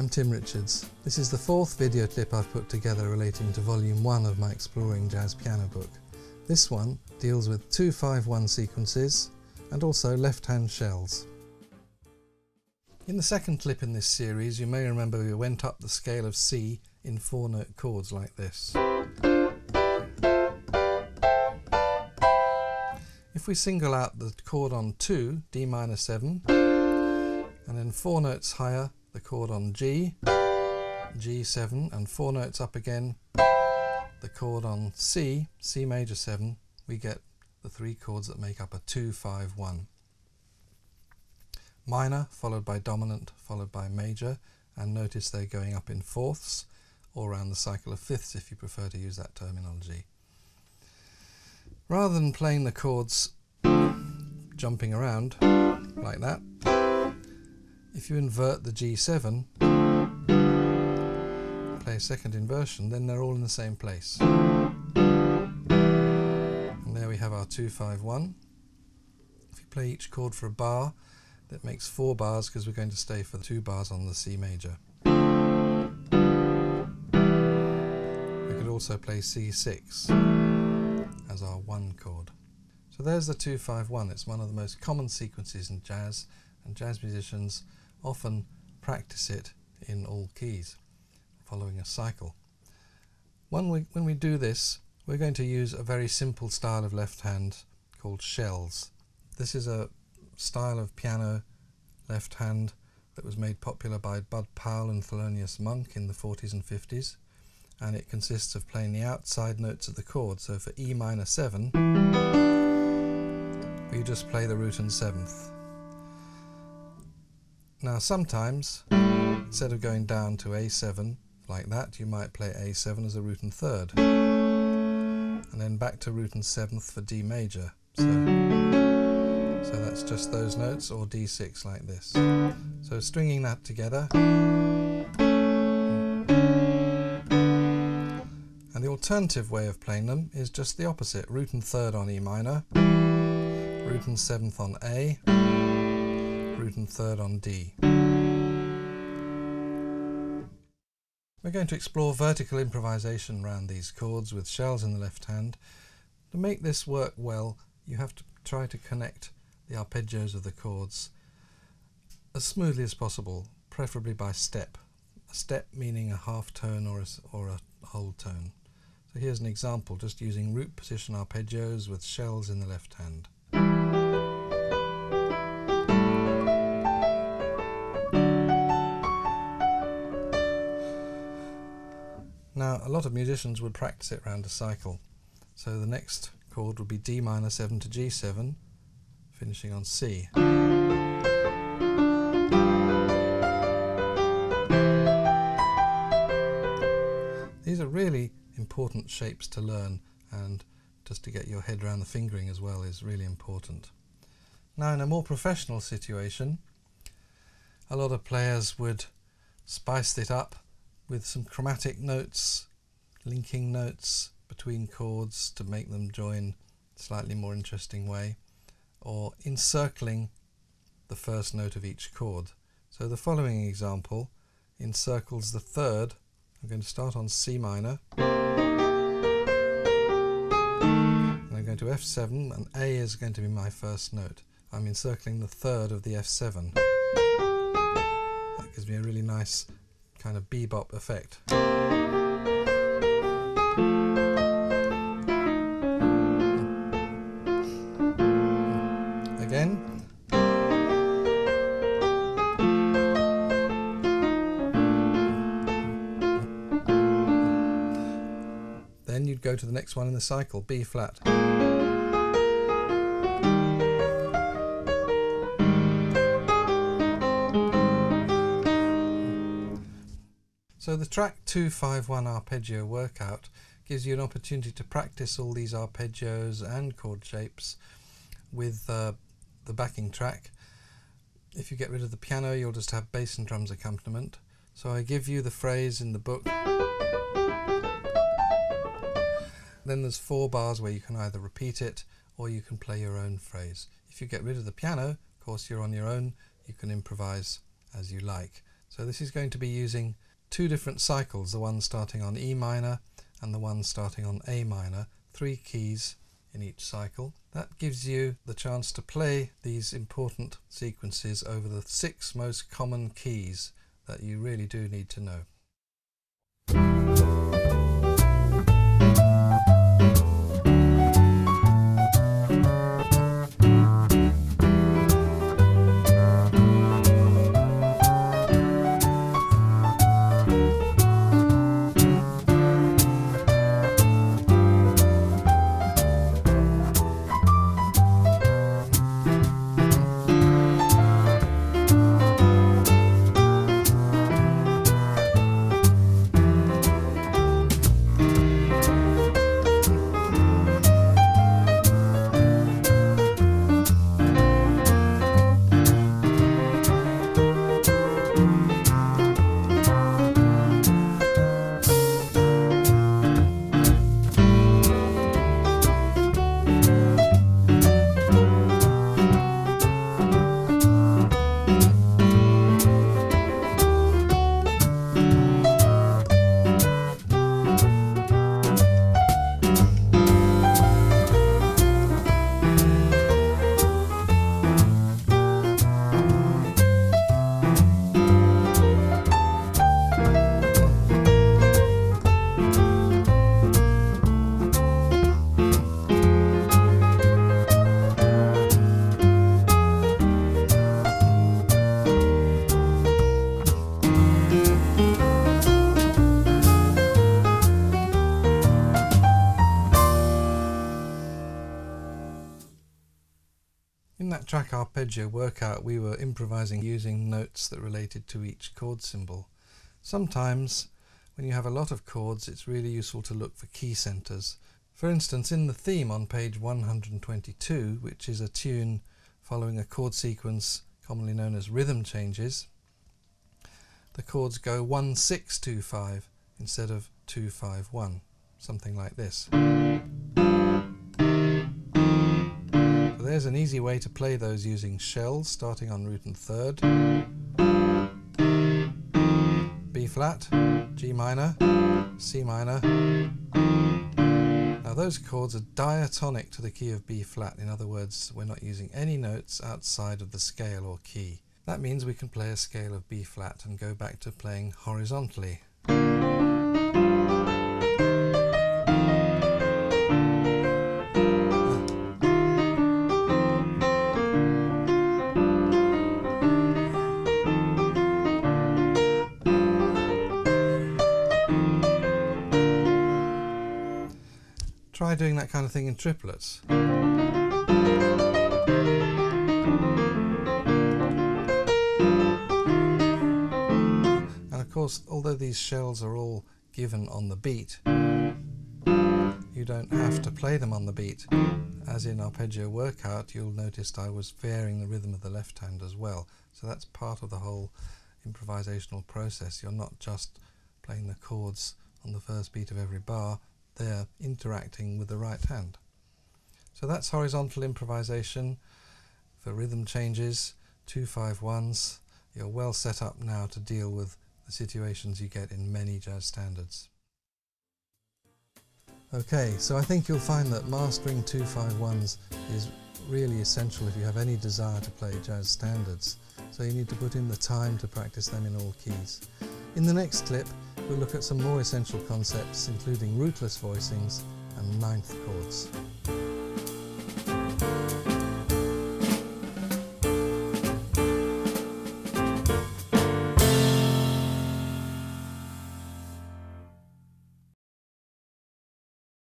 I'm Tim Richards. This is the fourth video clip I've put together relating to volume 1 of my Exploring Jazz Piano book. This one deals with 2-5-1 sequences and also left-hand shells. In the second clip in this series you may remember we went up the scale of C in four note chords like this. If we single out the chord on 2, D minor 7, and then four notes higher, the chord on G, G7, and four notes up again, the chord on C, C major 7, we get the three chords that make up a 2-5-1. Minor followed by dominant followed by major and notice they're going up in fourths or around the cycle of fifths if you prefer to use that terminology. Rather than playing the chords jumping around like that, if you invert the G7, play a second inversion, then they're all in the same place. And there we have our 2-5-1. If you play each chord for a bar, that makes four bars because we're going to stay for two bars on the C major. We could also play C6 as our one chord. So there's the 2-5-1. It's one of the most common sequences in jazz and jazz musicians often practice it in all keys following a cycle. When we, when we do this we're going to use a very simple style of left hand called shells. This is a style of piano left hand that was made popular by Bud Powell and Thelonious Monk in the 40s and 50s and it consists of playing the outside notes of the chord so for E minor 7 we just play the root and seventh now sometimes, instead of going down to A7 like that, you might play A7 as a root and third. And then back to root and seventh for D major. So, so that's just those notes, or D6 like this. So stringing that together. And the alternative way of playing them is just the opposite. Root and third on E minor, root and seventh on A, root and third on D. We're going to explore vertical improvisation around these chords with shells in the left hand. To make this work well, you have to try to connect the arpeggios of the chords as smoothly as possible, preferably by step. A step meaning a half tone or a, or a whole tone. So here's an example, just using root position arpeggios with shells in the left hand. Now, a lot of musicians would practice it around a cycle. So the next chord would be D minor 7 to G7, finishing on C. These are really important shapes to learn and just to get your head around the fingering as well is really important. Now in a more professional situation, a lot of players would spice it up with some chromatic notes, linking notes between chords to make them join slightly more interesting way, or encircling the first note of each chord. So the following example encircles the third. I'm going to start on C minor. And I'm going to F7 and A is going to be my first note. I'm encircling the third of the F7. That gives me a really nice kind of bebop effect. Again. Then you'd go to the next one in the cycle, B flat. So the track 251 arpeggio workout gives you an opportunity to practice all these arpeggios and chord shapes with uh, the backing track. If you get rid of the piano you'll just have bass and drums accompaniment. So I give you the phrase in the book. Then there's four bars where you can either repeat it or you can play your own phrase. If you get rid of the piano, of course you're on your own, you can improvise as you like. So this is going to be using two different cycles, the one starting on E minor and the one starting on A minor, three keys in each cycle. That gives you the chance to play these important sequences over the six most common keys that you really do need to know. Arpeggio workout we were improvising using notes that related to each chord symbol. Sometimes when you have a lot of chords it's really useful to look for key centres. For instance in the theme on page 122 which is a tune following a chord sequence commonly known as rhythm changes the chords go 1 6 2 5 instead of 2 5 1 something like this. There's an easy way to play those using shells, starting on root and third, B flat, G minor, C minor. Now those chords are diatonic to the key of B flat, in other words we're not using any notes outside of the scale or key. That means we can play a scale of B flat and go back to playing horizontally. Doing that kind of thing in triplets. And of course, although these shells are all given on the beat, you don't have to play them on the beat. As in arpeggio workout, you'll notice I was varying the rhythm of the left hand as well. So that's part of the whole improvisational process. You're not just playing the chords on the first beat of every bar, they're interacting with the right hand. So that's horizontal improvisation for rhythm changes, two five ones. You're well set up now to deal with the situations you get in many jazz standards. Okay, so I think you'll find that mastering two five ones is really essential if you have any desire to play jazz standards. So you need to put in the time to practice them in all keys. In the next clip, we'll look at some more essential concepts including rootless voicings and ninth chords.